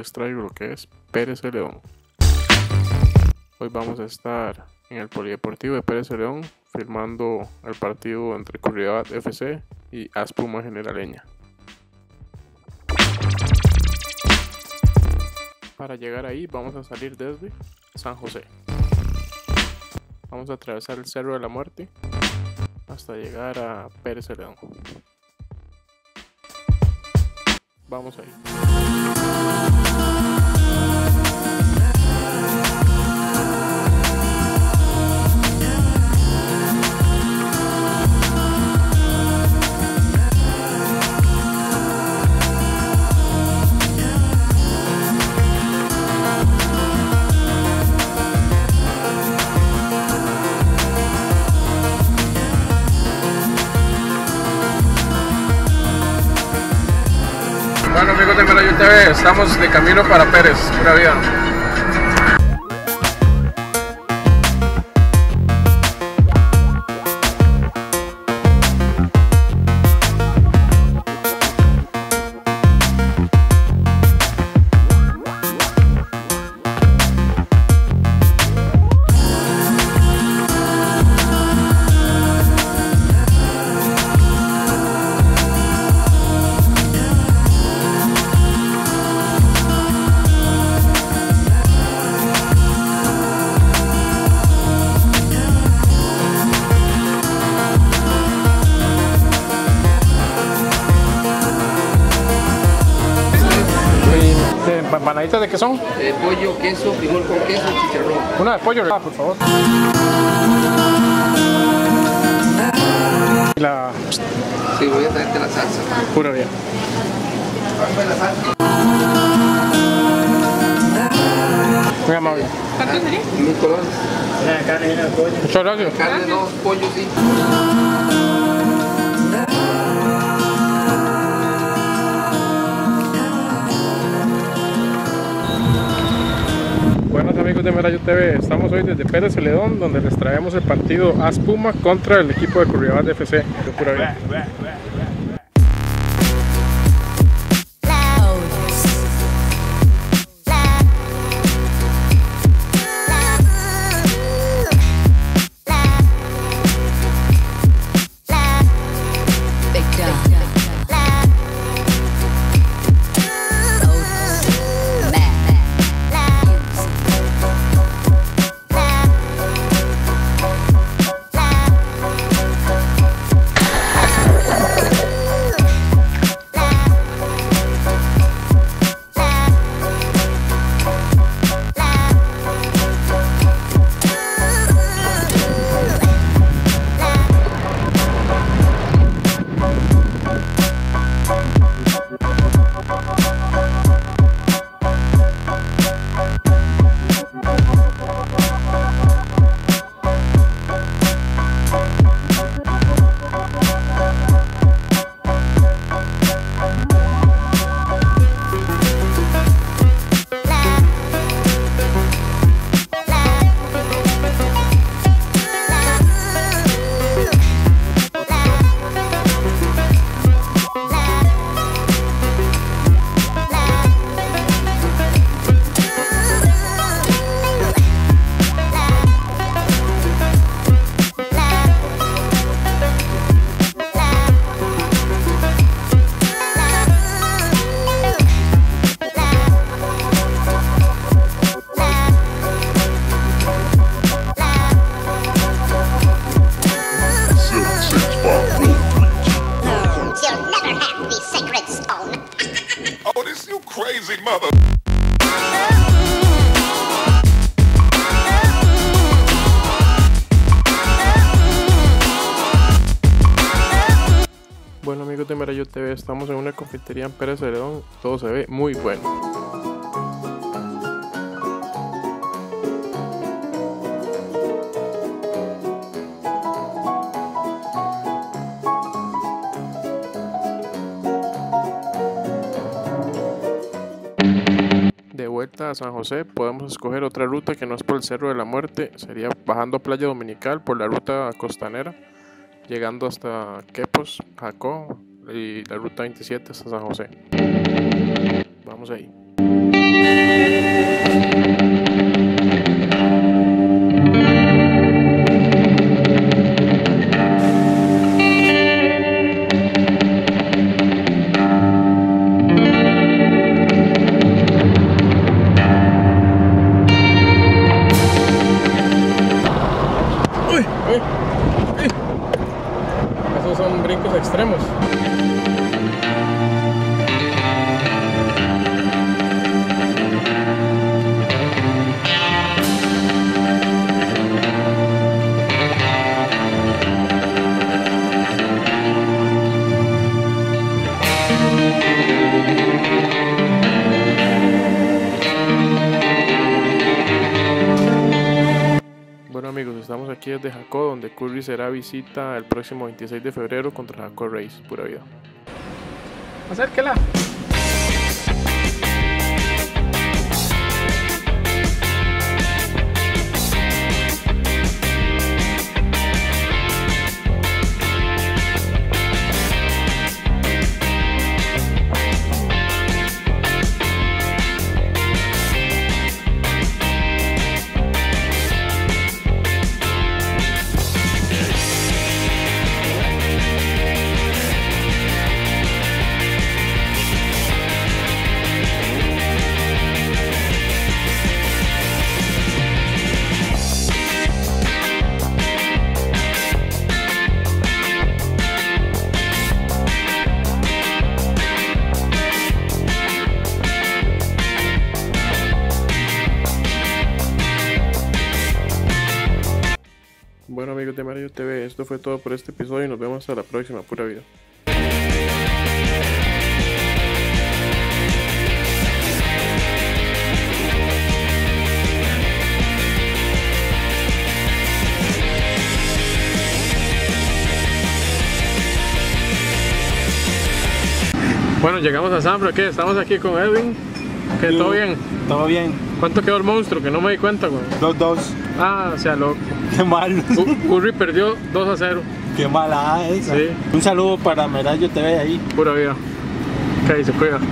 les traigo lo que es Pérez León. Hoy vamos a estar en el Polideportivo de Pérez León filmando el partido entre Curridabat FC y Aspuma Generaleña. Para llegar ahí vamos a salir desde San José. Vamos a atravesar el Cerro de la Muerte hasta llegar a Pérez León. Vamos ahí. Amigos de Melayu TV, estamos de camino para Pérez, pura vida. ¿Empanaditas de qué son? Eh, pollo, queso, frijol con queso, chicharrón. Una de pollo, ah, por favor. Y la Sí, voy a traerte la salsa. pura vida. Dame la salsa. Muy amable. Mil colones. Muchas gracias. Carne no, pollo sí. De Merayo TV, estamos hoy desde Pérez Celedón donde les traemos el partido Aspuma contra el equipo de Curriabat FC. Crazy mother. Bueno amigos de Merayo TV, estamos en una confitería en Pérez Celedón, todo se ve muy bueno. A San José podemos escoger otra ruta que no es por el Cerro de la Muerte, sería bajando Playa Dominical por la ruta costanera, llegando hasta Quepos, Jacó y la ruta 27 hasta San José. Vamos ahí. brincos extremos. Estamos aquí desde Jacó, donde Curry será visita el próximo 26 de febrero contra Jacó Race, pura vida. Acérquela. Mario TV, esto fue todo por este episodio y nos vemos hasta la próxima, pura vida. Bueno, llegamos a Zambra, ¿qué? Estamos aquí con Edwin. ¿Qué? ¿Todo bien? Todo bien. ¿Cuánto quedó el monstruo? Que no me di cuenta, güey. 2-2. Ah, o sea, loco. Qué mal. Cu- Curry perdió 2 a 0. Qué mala esa. Sí. Un saludo para Merallo TV ahí. Pura vida. Ok, se cuida.